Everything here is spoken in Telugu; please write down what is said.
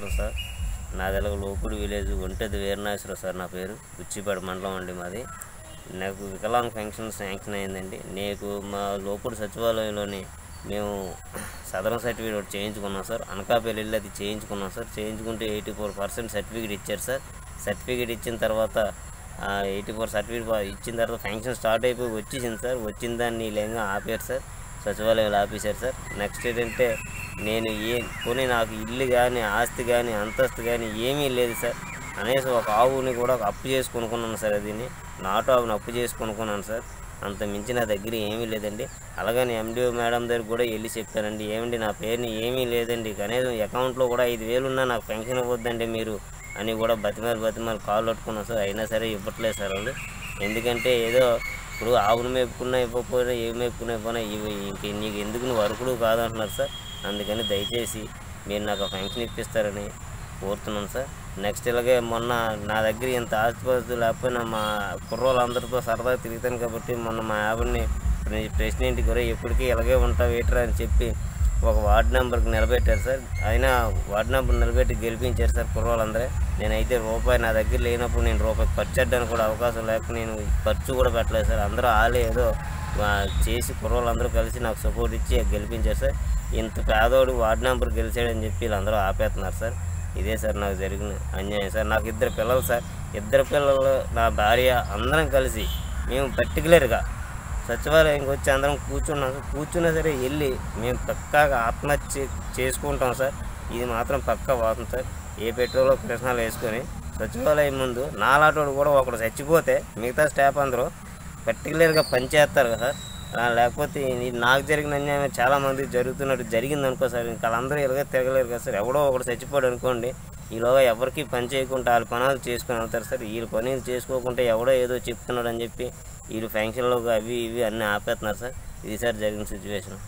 నమస్కారం సార్. నా తెలుగు లోపుడు విలేజ్ ఒంటది వీరనాశ్వర సార్ నా పేరు. ఉచ్చిపాడ మండలం అండి మాది. నాకు వికలాంగ్ పెన్షన్ శాంక్షన్ అయిందండి. నీకు మా లోపుడు సచివాలయంలోని మేము సదరం సర్టిఫికేట్ ఒకటి చేయించుకున్నాం సార్. అనకాపల్లి అది చేయించుకున్నాం సార్. చేయించుకుంటే ఎయిటీ ఫోర్ పర్సెంట్ సర్టిఫికేట్ ఇచ్చారు సార్. సర్టిఫికేట్ ఇచ్చిన తర్వాత ఎయిటీ ఫోర్ సర్టిఫికేట్ ఇచ్చిన తర్వాత ఫంక్షన్ స్టార్ట్ అయిపోయి వచ్చేసింది సార్. వచ్చిన దాన్ని లేంగా ఆపారు సార్. సచివాలయంలో ఆపేశారు సార్. నెక్స్ట్ ఏంటంటే నేను ఏ కొని నాకు ఇల్లు కానీ ఆస్తి కానీ అంతస్తు కానీ ఏమీ లేదు సార్. అనేసి ఒక ఆవుని కూడా అప్పు చేసి కొనుక్కున్నాను సార్ దీన్ని నాటు ఆవుని అప్పు చేసి కొనుక్కున్నాను సార్. అంత మించి నా దగ్గర ఏమీ లేదండి. అలాగని ఎండిఓ మేడం దగ్గర కూడా వెళ్ళి చెప్పానండి. ఏమండి నా పేరుని ఏమీ లేదండి. కనీసం అకౌంట్లో కూడా ఐదు వేలు ఉన్నా నాకు పెన్షన్ ఇవ్వద్దండి మీరు అని కూడా బతిమాలి బతిమాలి కాల్ పట్టుకున్నాం సార్. అయినా సరే ఇవ్వట్లేదు సార్ వాళ్ళు. ఎందుకంటే ఏదో ఇప్పుడు ఆవులు మేపుకున్నా ఇవ్వకపోయినా ఏమి మేపుకున్నా ఇవ్వనా? ఇవి ఇంక నీకు ఎందుకు నువ్వు అరుకుడు కాదంటున్నారు సార్. అందుకని దయచేసి మీరు నాకు ఫంక్షన్ ఇప్పిస్తారని కోరుతున్నాను సార్. నెక్స్ట్ ఇలాగే మొన్న నా దగ్గర ఇంత ఆస్తిపాస్తులు లేకపోయినా మా కుర్రోళ్ళందరితో సరదాగా తిరుగుతాను కాబట్టి మొన్న మా ఆవిడని ప్రెసిడెంట్కి గురే ఎప్పటికీ ఇలాగే ఉంటావు ఏట్రా అని చెప్పి ఒక వార్డు నెంబర్కి నిలబెట్టారు సార్. అయినా వార్డు నెంబర్ నిలబెట్టి గెలిపించారు సార్ కుర్రోళ్ళందరే. నేనైతే రూపాయి నా దగ్గర లేనప్పుడు నేను రూపాయి ఖర్చు పెట్టడానికి కూడా అవకాశం లేక నేను ఖర్చు కూడా పెట్టలేదు సార్. అందరూ ఆలే ఏదో చేసి కుర్రోళ్ళందరూ కలిసి నాకు సపోర్ట్ ఇచ్చి గెలిపించారు సార్. ఇంత పేదోడు వార్డు నెంబర్ గెలిచాడని చెప్పి వీళ్ళందరూ ఆపేస్తున్నారు సార్. ఇదే సార్ నాకు జరిగిన అన్యాయం సార్. నాకు ఇద్దరు పిల్లలు సార్. ఇద్దరు పిల్లలు నా భార్య అందరం కలిసి మేము పర్టికులర్గా సచివాలయంకి వచ్చి అందరం కూర్చున్నాం సార్. కూర్చున్నా సరే వెళ్ళి మేము పక్కాగా ఆత్మహత్య చేసుకుంటాం సార్. ఇది మాత్రం పక్కా వాతం సార్. ఏ పెట్రోల్ ప్రశ్నలు వేసుకొని సచివాలయం ముందు నాలాటోడు కూడా ఒకడు చచ్చిపోతే మిగతా స్టాఫ్ అందరూ పర్టికులర్గా పనిచేస్తారు కదా సార్. లేకపోతే నాకు జరిగిన అన్యాయం చాలామంది జరుగుతున్నట్టు జరిగింది అనుకో సార్. ఇంకా వాళ్ళందరూ ఇలాగే తిరగలేరు కదా సార్. ఎవడో ఒకడు చచ్చిపోయాడు అనుకోండి ఈలోగా ఎవరికి పని చేయకుండా వాళ్ళ పనులు చేసుకొని వెళ్తారు సార్. వీళ్ళు పనులు చేసుకోకుండా ఎవడో ఏదో చెప్తున్నాడు అని చెప్పి వీళ్ళు ఫంక్షన్లో అవి ఇవి అన్నీ ఆపేస్తున్నారు సార్. ఇది సార్ జరిగిన సిచ్యువేషన్.